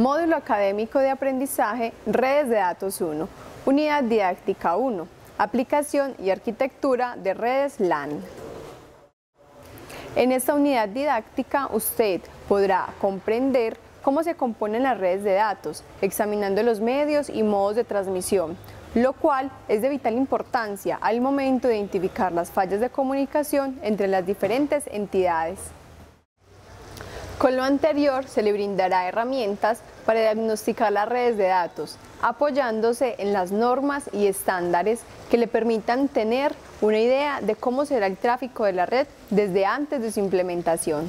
Módulo Académico de Aprendizaje, Redes de Datos 1, Unidad Didáctica 1, Aplicación y Arquitectura de Redes LAN. En esta unidad didáctica usted podrá comprender cómo se componen las redes de datos, examinando los medios y modos de transmisión, lo cual es de vital importancia al momento de identificar las fallas de comunicación entre las diferentes entidades. Con lo anterior se le brindará herramientas para diagnosticar las redes de datos, apoyándose en las normas y estándares que le permitan tener una idea de cómo será el tráfico de la red desde antes de su implementación.